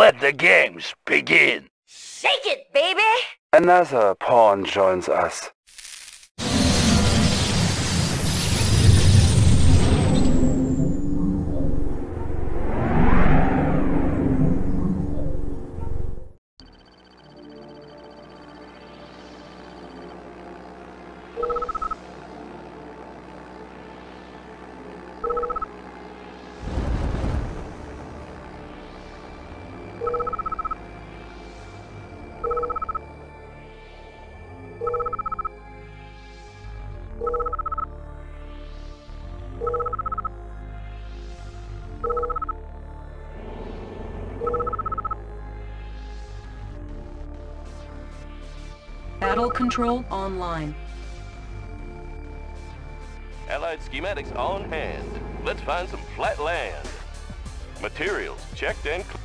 Let the games begin. Shake it, baby! Another pawn joins us. Control online. Allied schematics on hand. Let's find some flat land. Materials checked and cl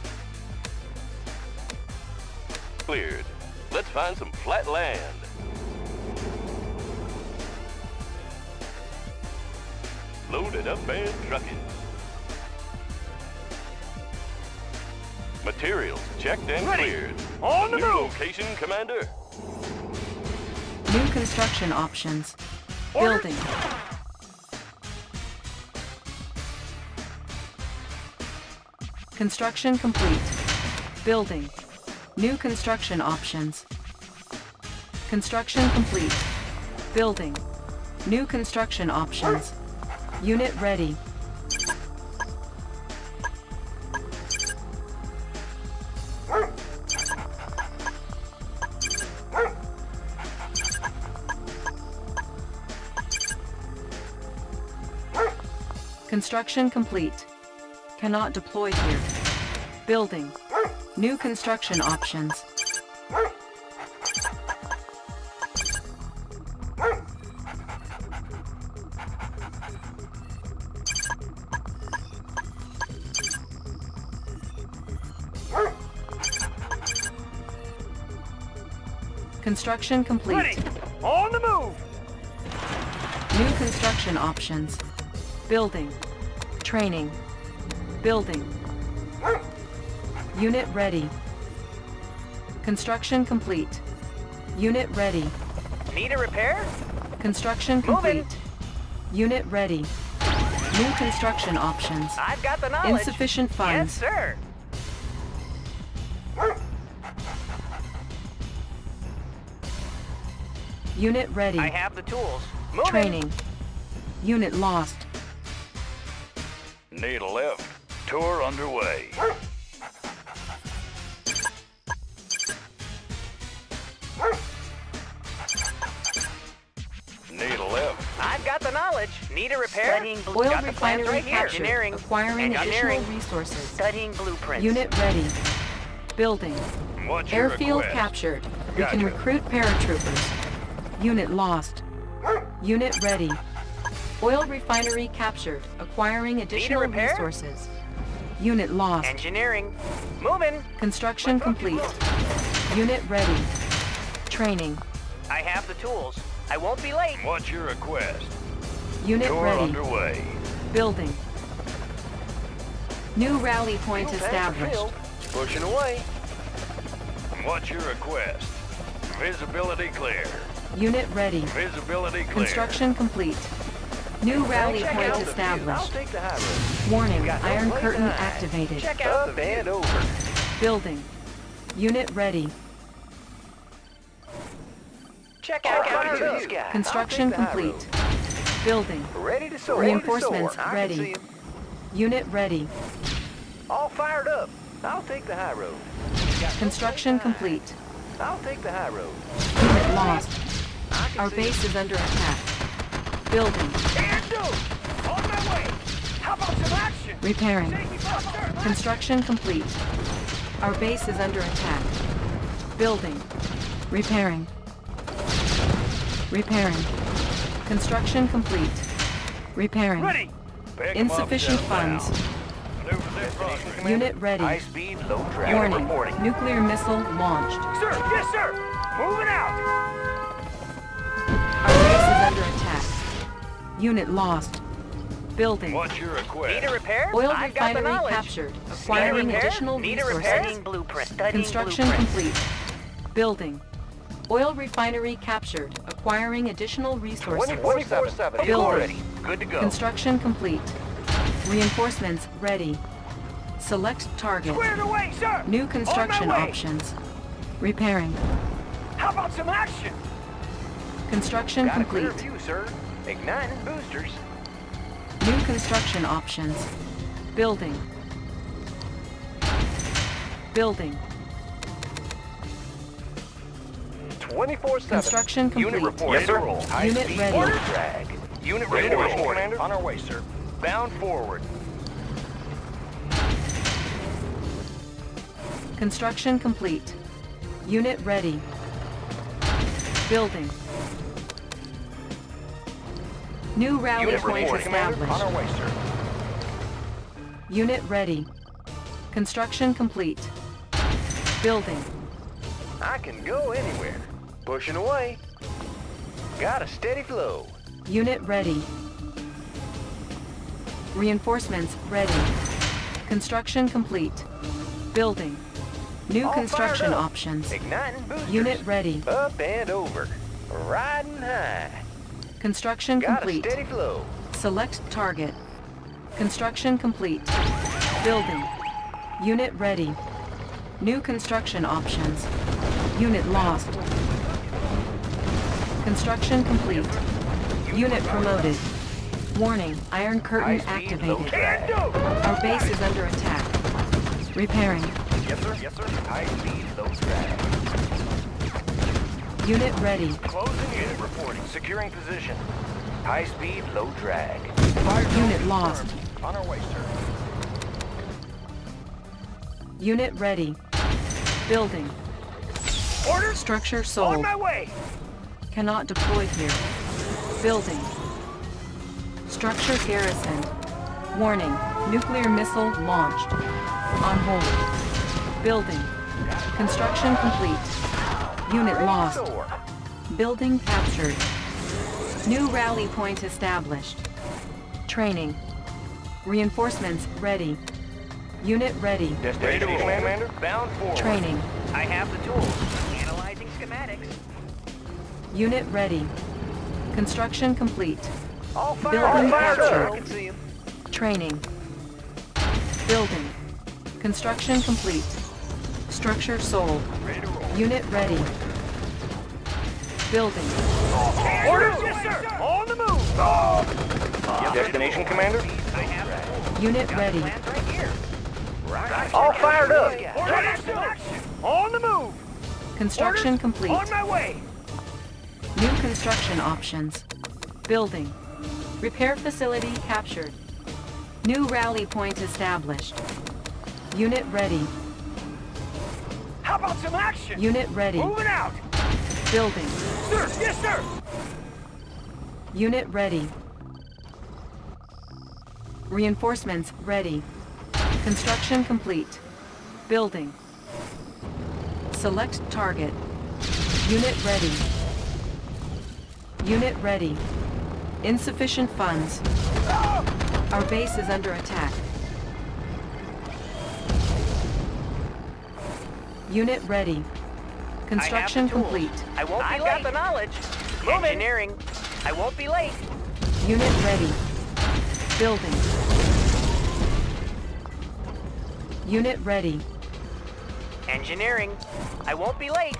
cleared. Let's find some flat land. Loaded up and trucking. Materials checked and Ready. cleared. On the New move. location, Commander. New construction options. Order. Building. Construction complete. Building. New construction options. Construction complete. Building. New construction options. Unit ready. Construction complete. Cannot deploy here. Building. New construction options. Construction complete. Ready. On the move. New construction options. Building. Training. Building. Unit ready. Construction complete. Unit ready. Need a repair? Construction Moving. complete. Unit ready. New construction options. I've got the knowledge. Insufficient funds. Yes, sir. Unit ready. I have the tools. Moving. Training. Unit lost. Need a lift. Tour underway. Need a lift. I've got the knowledge. Need a repair? Studying Oil got the refinery right captured. Engineering. Acquiring Engineering. additional resources. Studying blueprints. Unit ready. Building. What's your Airfield request? captured. We can recruit paratroopers. Unit lost. Unit ready. Oil refinery captured. Acquiring additional repair? resources. Unit lost. Engineering. Moving. Construction complete. Unit ready. Training. I have the tools. I won't be late. What's your request? Unit ready. underway. Building. New rally point established. Pushing away. What's your request? Visibility clear. Unit ready. Visibility clear. Construction complete. New rally point out the view. I'll established. take the high road. Warning, no Iron Curtain to activated. Check out the and over. Building. Unit ready. Check out Fired these guys. Construction I'll take the high complete. Building. road. Ready to soar. Reinforcements Ready to soar. Ready. can see 'em. Unit ready. All fired up. I'll take the high road. Got Construction place to hide. complete. I'll take the high road. Unit lost. Our base is under attack. Building. And do. On my way. How about some action? Repairing. Safety first, sir. Construction complete. Our base is under attack. Building. Repairing. Repairing. Construction complete. Repairing. Ready. Insufficient funds. Unit ready. High speed, low drag. Warning. Reporting. Nuclear missile launched. Sir, yes, sir. Moving out. Our base is under attack. Unit lost. Building. What's your request? Need a repair? Oil I've got the refinery knowledge. captured. Need a Acquiring repair? additional Need a repair? resources. Studying blueprint. Studying Construction blueprint. complete. Building. Oil refinery captured. Acquiring additional resources. 24/7. Building. ready. Good to go. Construction complete. Reinforcements ready. Select target. Squared away, sir. New construction options. Repairing. How about some action? Construction Got a clear complete. view, sir. Igniting boosters. New construction options. Building. Building. 24/7. Construction complete. Unit report. Yes, sir. Roll. High Unit speed ready. Order drag. Unit ready to Ready to roll. roll. Commander. On our way, sir. Bound forward. Construction complete. Unit ready. Building. New rally Unit point reporting, established. On our way, sir. Unit ready. Construction complete. Building. I can go anywhere. Pushing away. Got a steady flow. Unit ready. Reinforcements ready. Construction complete. Building. New All construction options. Igniting boosters. Unit ready. Up and over. Riding high. Construction Got complete. a steady flow. Select target. Construction complete. Building. Unit ready. New construction options. Unit lost. Construction complete. Unit promoted. Warning, Iron Curtain High speed, low activated. Our base is under attack. Repairing. Yes, sir. Yes, sir. High speed, low drag. Unit ready. Closing unit reporting. Securing position. High speed, low drag. Unit lost. On our way, sir. Unit ready. Building. Order. Structure sold. on my way. Cannot deploy here. Building. Structure garrisoned. Warning. Nuclear missile launched. On hold. Building. Construction complete. Unit lost. Building captured. New rally point established. Training. Reinforcements ready. Unit ready. Destination, Commander. Bound forward. Training. I have the tools. Analyzing schematics. Unit ready. Construction complete. All fired Building up. Fired captured. I can see 'em. Training. Building. Construction complete. Structure sold. Ready to roll. Unit ready. Building. Orders, yes, sir. On the move. Destination, Commander. Unit ready. right here. Right. All fired up. Orders, On the move. Construction Orders complete. On my way. New construction options. Building. Repair facility captured. New rally point established. Unit ready. How about some action? Unit ready. Moving out. Building. Sir, yes, sir. Unit ready. Reinforcements ready. Construction complete. Building. Select target. Unit ready. Unit ready. Insufficient funds. Our base is under attack. Unit ready. Construction complete. I won't be I've late. got the knowledge. Engineering. I won't be late. Unit ready. Building. Unit ready. Engineering. I won't be late.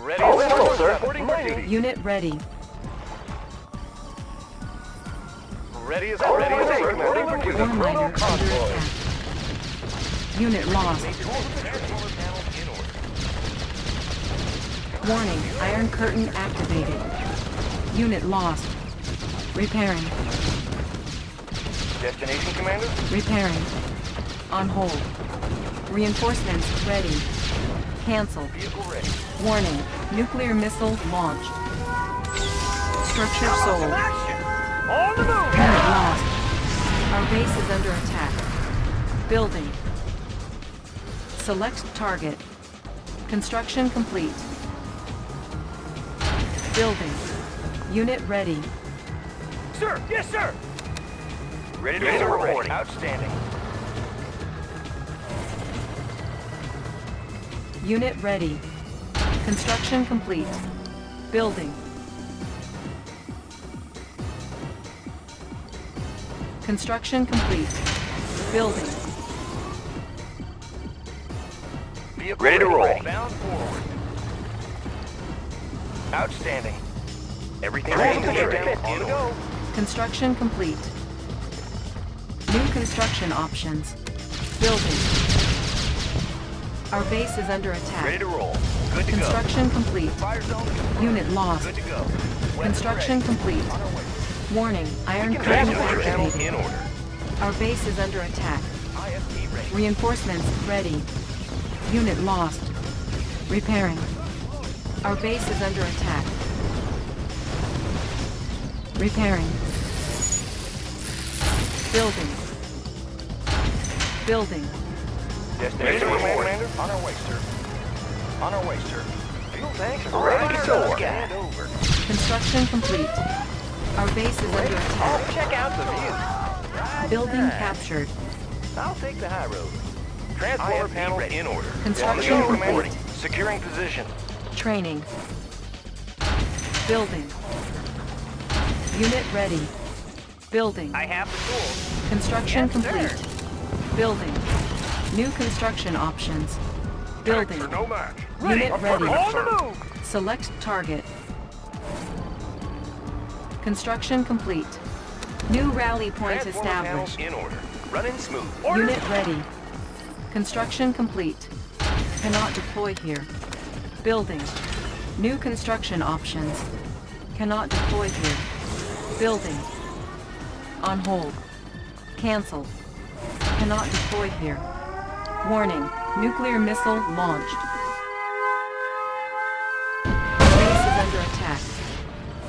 Ready Oh, as hello, sir. Reporting for duty. Unit ready. Ready as Oh, ready as sir. Reporting for duty. Ore miner under convoy. Unit lost. Warning, Iron Curtain activated. Unit lost. Repairing. Destination, Commander? Repairing. On hold. Reinforcements ready. Cancel. Vehicle ready. Warning, nuclear missile launched. Structure sold. On the move! Unit lost. Our base is under attack. Building. Select target. Construction complete. Building. Unit ready. Sir, yes, sir. Ready to Unit report. reporting. Outstanding. Unit ready. Construction complete. Building. Construction complete. Building. Vehicle Ready to roll. Bound forward. Outstanding. Everything Ready ready to to go. On the go. Construction complete. New construction options. Building. Our base is under attack. Ready to roll. Good to go. Construction complete. Fire zone. Unit lost. Good to go. Weapons Construction ready. complete. On our way. Warning, iron curtain activated. in order. Our base is under attack. IFV ready. Reinforcements ready. Unit lost. Repairing. Our base is under attack. Repairing. Building. Building. Destination Ready report. Commander. On our way, sir. On our way, sir. Fuel tanks are Ready ready to to go. Over. Construction complete. Our base is under attack. Check out the view. Building captured. I'll take the high road. Transporter panel ready. in order. Construction On the go, complete. reporting. Securing position. Training. Building. Unit ready. Building. I have the tools. Construction Yes, sir. complete. Building. New construction options. Building. no match. Unit ready. On the move. Select target. Construction complete. New rally point Transformer panels established. in order. Running smooth. Unit ready. Construction complete. Cannot deploy here. Building. New construction options. Cannot deploy here. Building. On hold. Cancel. Cannot deploy here. Warning. Nuclear missile launched. Base is under attack.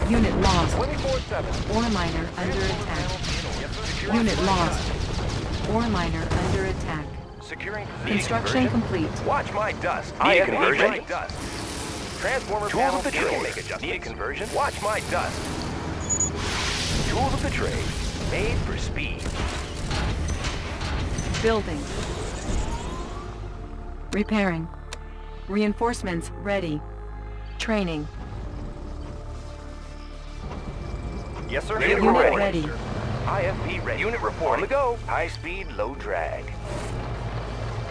Unit lost. 24-7. Ore miner under attack. Unit lost. Ore miner under attack. Securing. Construction complete. Watch my dust. Need a IFV conversion? ready. dust. Transformer Tools of the trade. Make adjustments. Need a conversion? Watch my dust. Tools of the trade. Made for speed. Building. Repairing. Reinforcements ready. Training. Yes, sir. Unit Vehicle ready. ready. ready. IFV ready. Unit report. On the go. High speed, low drag.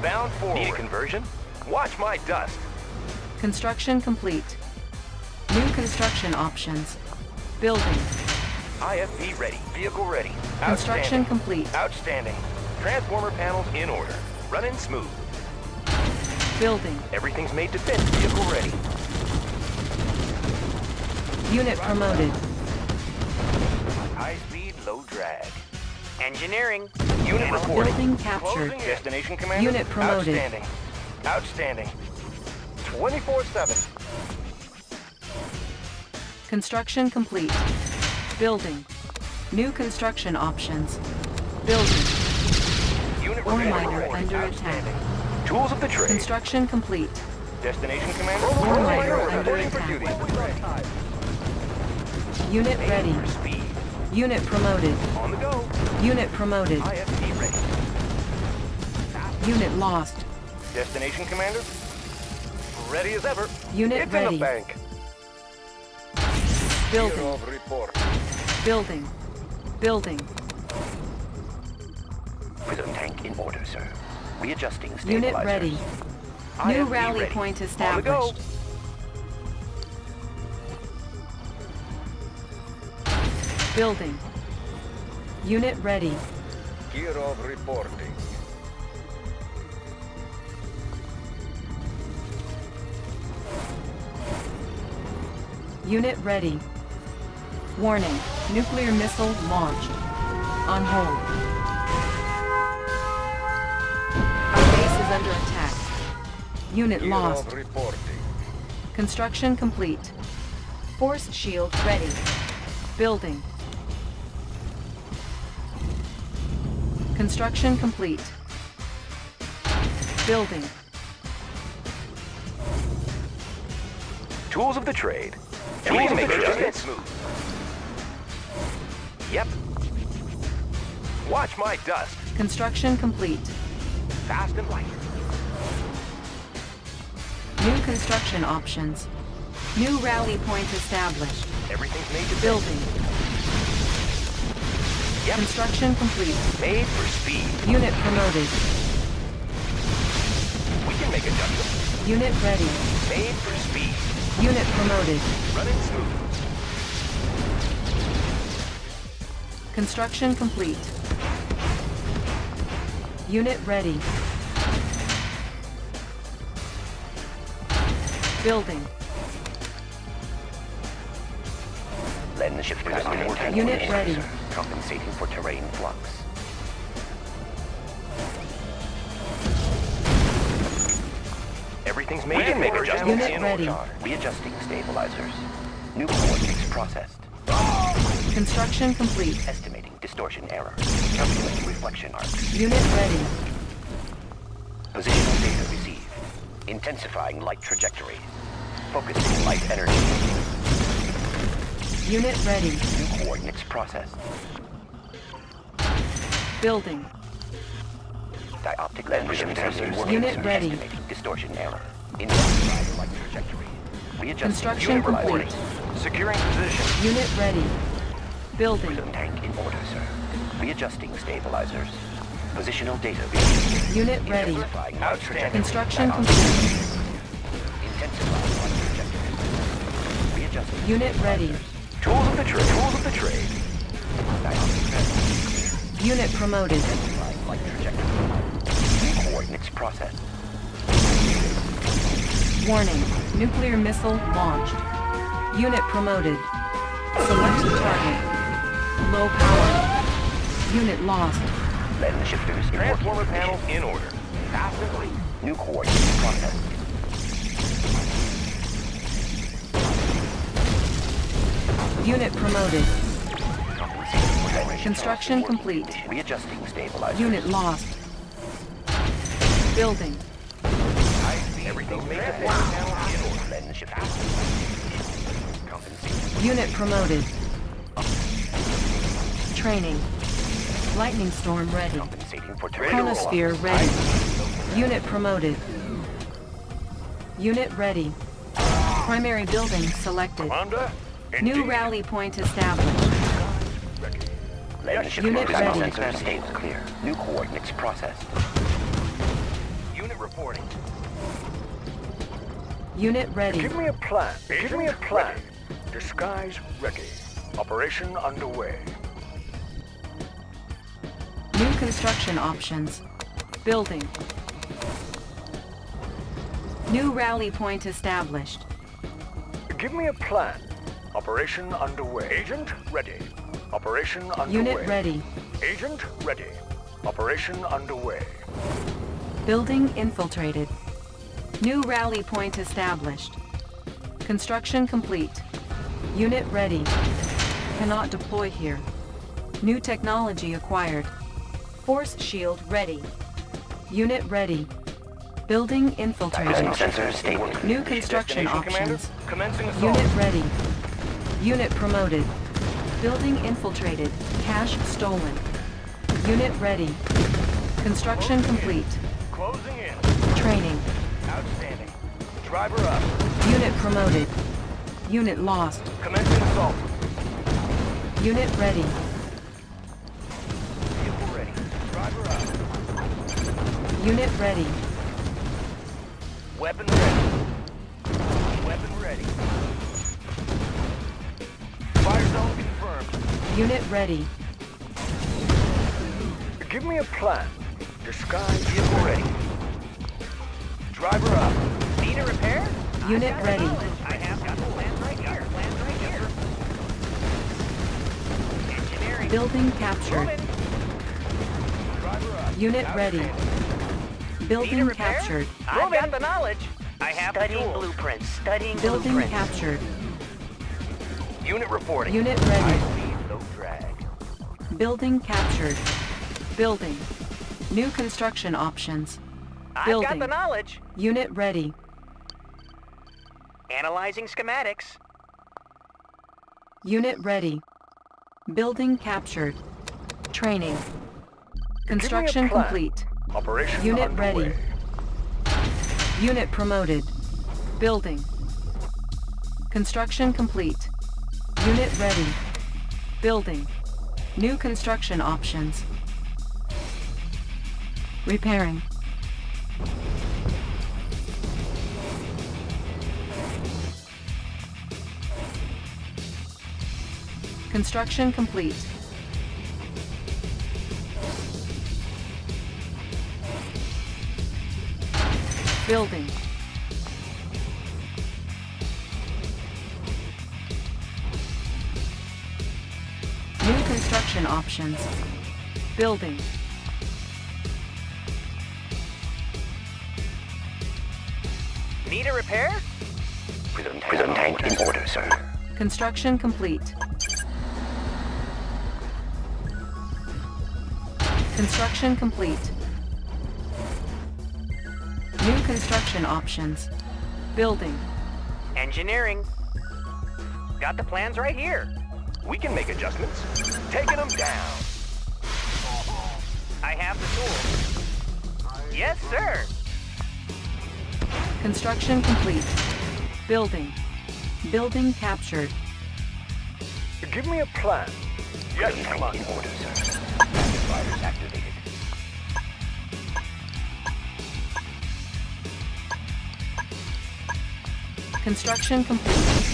Bound forward. Need a conversion? Watch my dust. Construction complete. New construction options. Building. IFV ready. Vehicle ready. Construction complete. Outstanding. Transformer panels in order. Running smooth. Building. Everything's made to fit. Vehicle ready. Unit promoted. High speed, low drag. Engineering. Unit reporting. Building captured. Closing in. Destination commander. Unit promoted. Outstanding. Outstanding. 24-7. Construction complete. Building. New construction options. Building. Unit Ore reporting. miner under attack. Tools of the trade. Construction complete. Destination commander. Ore miner under attack. Unit Made ready. Unit promoted. On the go. Unit promoted. IFV ready. Unit lost. Destination commander. Ready as ever. Unit it's ready. in the bank. Building. report. Building. Building. Prism tank in order, sir. Readjusting stabilizers. Unit ready. New IFV rally ready. point On the go. established. Building. Unit ready. Kirov reporting. Unit ready. Warning. Nuclear missile launched. On hold. Our base is under attack. Unit lost. Reporting. Construction complete. Force shield ready. Building. Construction complete. Building. Tools of the trade. Tools of the trade. Smooth. Yep. Watch my dust. Construction complete. Fast and light. New construction options. New rally point established. Everything's made to Building. Yep. Construction complete. Made for speed. Unit promoted. We can make adjustments. Unit ready. Made for speed. Unit promoted. Running smooth. Construction complete. Unit ready. Building. Lens shifters on working. Unit ready. Compensating for terrain flux. Everything's made. We can make adjustments Unit in ready. order. Readjusting stabilizers. New coordinates processed. Construction complete. Estimating distortion error. Calculating reflection arcs. Unit ready. Positional data received. Intensifying light trajectory. Focusing light energy. Unit ready. New coordinates processed. Building. Dioptic lens sensors working. Unit ready. Distortion error. Intensifying light trajectory. Readjusting Construction unit complete. reporting. Securing position. Unit ready. Building. Prism tank in order, sir. Readjusting stabilizers. Positional data received. Unit ready. Intensifying. Construction Dioptic complete. Intensifying light trajectory. Readjusting Unit ready. Tools of the trade. Tools of the trade. Unit promoted. Intensifying trajectory. Coordinates processed. Warning. Nuclear missile launched. Unit promoted. Select target. Low power. Unit lost. Lens shifters in Transformer working panels in order. Passively. New coordinates processed. Unit promoted. Construction complete. Readjusting stabilizers. Unit lost. Building. Everything's made. Compensating. Unit promoted. Training. Lightning storm ready. Chronosphere ready. Unit promoted. Unit ready. Primary building selected. Commander, New rally point established. Lens shifters. Unit ready. Sensors stable clear. New coordinates processed. Unit reporting. Unit ready. Give me a plan. Give me a plan. Disguise ready. Operation underway. New construction options. Building. New rally point established. Give me a plan. Operation underway. Agent ready. Operation underway. Unit ready. Agent ready. Operation underway. Building infiltrated. New rally point established. Construction complete. Unit ready. Cannot deploy here. New technology acquired. Force shield ready. Unit ready. Building infiltrated. Sensors stable. New construction Destination, Commander. options. Commencing assault. Unit ready. Unit promoted. Building infiltrated. Cash stolen. Unit ready. Construction complete. Closing in. Training. Outstanding. Driver up. Unit promoted. Unit lost. Commencing assault. Unit ready. Vehicle ready. Driver up. Unit ready. Weapon ready. Weapon ready. Unit ready. Give me a plan. Disguise Vehicle ready. Driver up. Need a repair? Unit ready. I have got the plan right here. Plan right here. Engineering. Building captured. Driver up. Unit ready. Building captured. I've got the knowledge. I have Studying the blueprints. Studying Building blueprints. captured. Unit reporting. Unit ready. Drag. Building captured. Building. New construction options. I've got the knowledge. Unit ready. Analyzing schematics. Unit ready. Building captured. Training. Construction complete. Operation Unit underway. ready. Unit promoted. Building. Construction complete. Unit ready. Building. New construction options. Repairing. Construction complete. Building. Construction options. Building. Need a repair? Prism, prism tank in order, sir. Construction complete. Construction complete. New construction options. Building. Engineering. Got the plans right here. We can make adjustments. Taking them down. I have the tools. Yes, sir. Construction complete. Building. Building captured. Give me a plan. Yes, Commander. In order, sir. Amplifiers activated. Construction complete.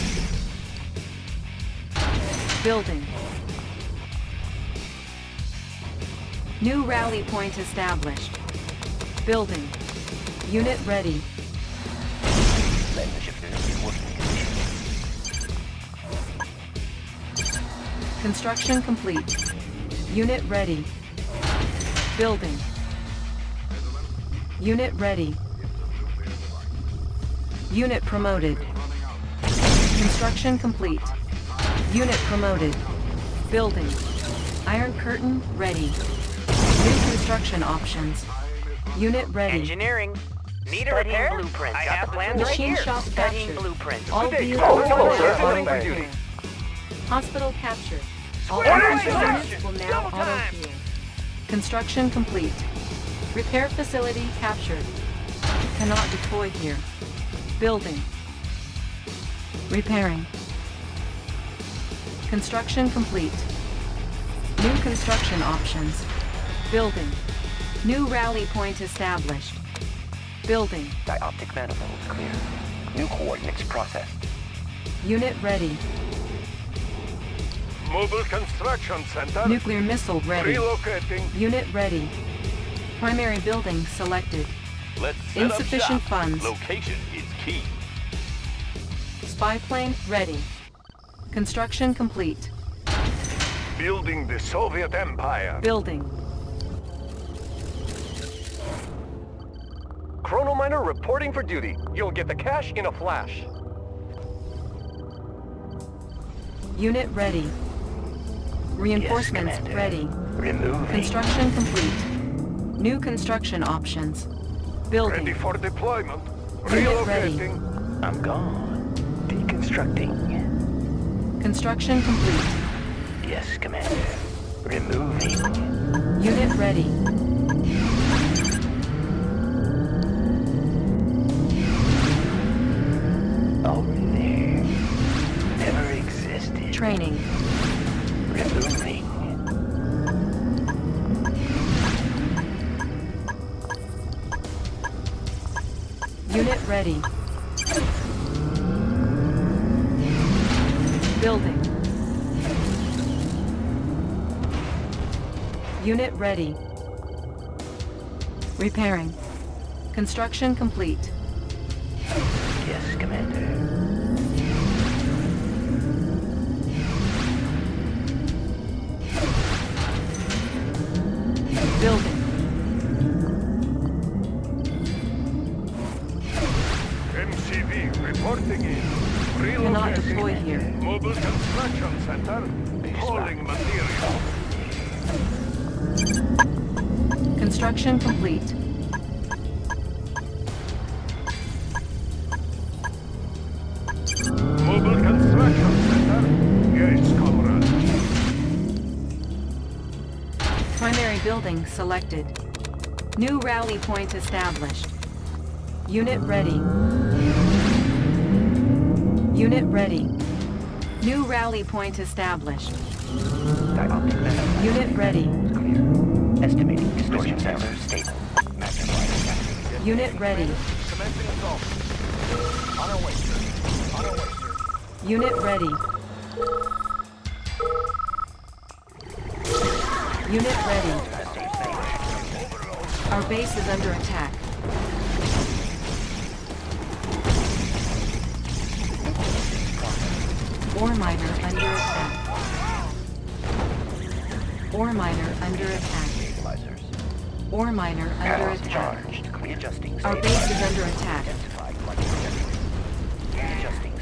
Building. New rally point established. Building. Unit ready. Construction complete. Unit ready. Building. Unit ready. Unit promoted. Construction complete. Unit promoted. Building. Iron curtain ready. New construction options. Unit ready. Engineering. Need a Studying repair? blueprints. I Got have the plans tools. right Machine here. shop Studying captured. blueprints. All Good day, vehicles Commander. will Hello, sir. auto for duty. Hospital captured. All Square infantry units will now Double auto time. here. Construction complete. Repair facility captured. Cannot deploy here. Building. Repairing. Construction complete. New construction options. Building. New rally point established. Building. Dioptic manifolds clear. New coordinates processed. Unit ready. Mobile Construction Center. Nuclear missile ready. Relocating. Unit ready. Primary building selected. Let's set Insufficient up shop. funds. Location is key. Spy plane ready. Construction complete. Building the Soviet Empire. Building. Chronominer reporting for duty. You'll get the cash in a flash. Unit ready. Reinforcements Commander. ready. Removing. Construction complete. New construction options. Building. Ready Building. for deployment. Unit ready. Relocating. I'm gone. Deconstructing. Construction complete. Yes, Commander. Removing. Unit ready. Unit ready. Repairing. Construction complete. Yes, Commander. Building. MCV reporting in. Relocating. Cannot deploy here. Mobile Construction Center. Hauling material. Construction complete. Mobile Construction Center. Yes, comrade. Primary building selected. New rally point established. Unit ready. Unit ready. New rally point established. Unit ready. Estimating distortion sensor stable. Unit ready. Commencing assault. On our way, sir. On our way, sir. Unit ready. Unit ready. Our base is under attack. Ore miner under attack. Ore miner under attack. Ore miner under attack. charged. Readjusting Our base is under attack. Identify clutch trajectory. Readjusting.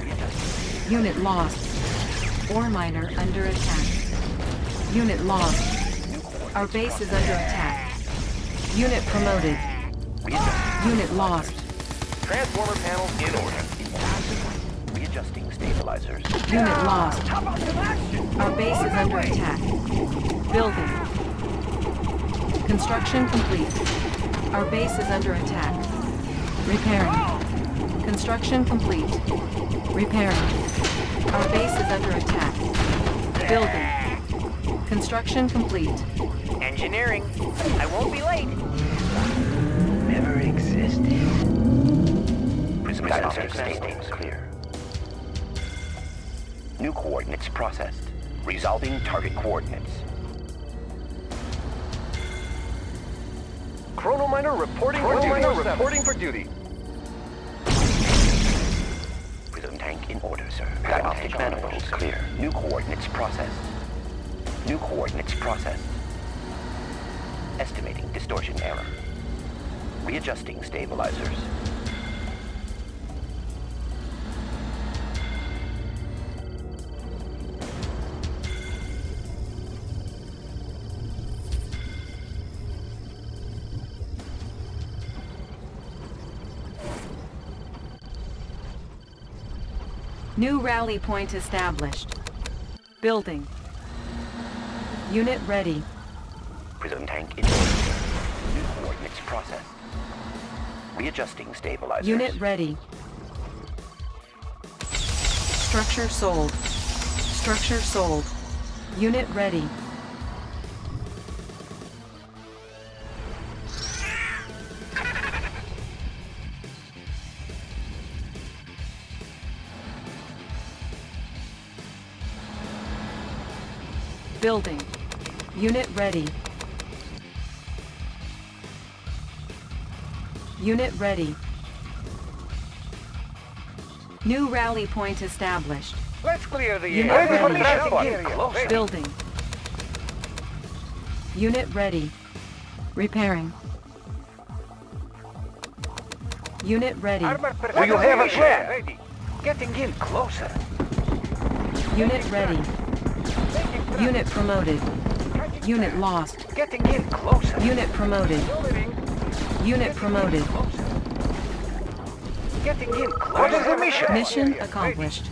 Readjusting Unit lost. Ore miner under attack. Unit lost. Our base is under attack. Unit promoted. Unit lost. Transformer panels in order. Readjusting stabilizers. Unit lost. Our base is under attack. Building. Construction complete. Our base is under attack. Repairing. Construction complete. Repairing. Our base is under attack. Building. Construction complete. Engineering. I won't be late. Never existed. Prism sensor status clear. New coordinates processed. Resolving target coordinates. Chronominer reporting for duty. reporting for duty. Prism tank in order, sir. Dioptic manifolds clear. New coordinates processed. New coordinates processed. Estimating distortion error. Readjusting stabilizers. New rally point established. Building. Unit ready. Prism tank in order. New coordinates processed. Readjusting stabilizers. Unit ready. Structure sold. Structure sold. Unit ready. Building. Unit ready. Unit ready. New rally point established. Let's clear the Unit air. ready. Transport. Building. Unit ready. Repairing. Unit ready. Do you have a plan? Getting in closer. Unit ready. Unit promoted. Unit lost. Getting in closer. Unit promoted. Unit promoted. Getting in closer. What is the mission? Mission accomplished.